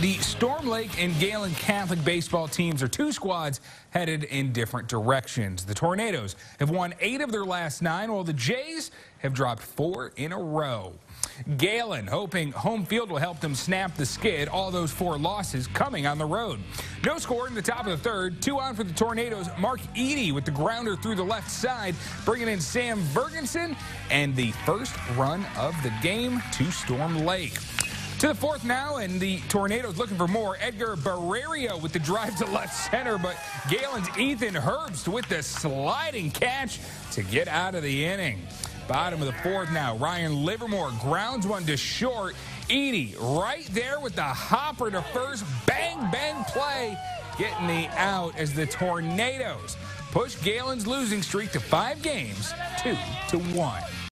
The Storm Lake and Gehlen Catholic baseball teams are two squads headed in different directions. The Tornadoes have won eight of their last nine, while the Jays have dropped four in a row. Gehlen hoping home field will help them snap the skid. All those four losses coming on the road. No score in the top of the third. Two on for the Tornadoes. Mark Eady with the grounder through the left side, bringing in Sam Vergensen and the first run of the game to Storm Lake. To the fourth now, and the Tornadoes looking for more. Edgar Barrerio with the drive to left center, but Gehlen's Ethan Herbst with the sliding catch to get out of the inning. Bottom of the fourth now. Ryan Livermore grounds one to short. Eady right there with the hopper to first. Bang, bang play. Getting the out as the Tornadoes push Gehlen's losing streak to five games, two to one.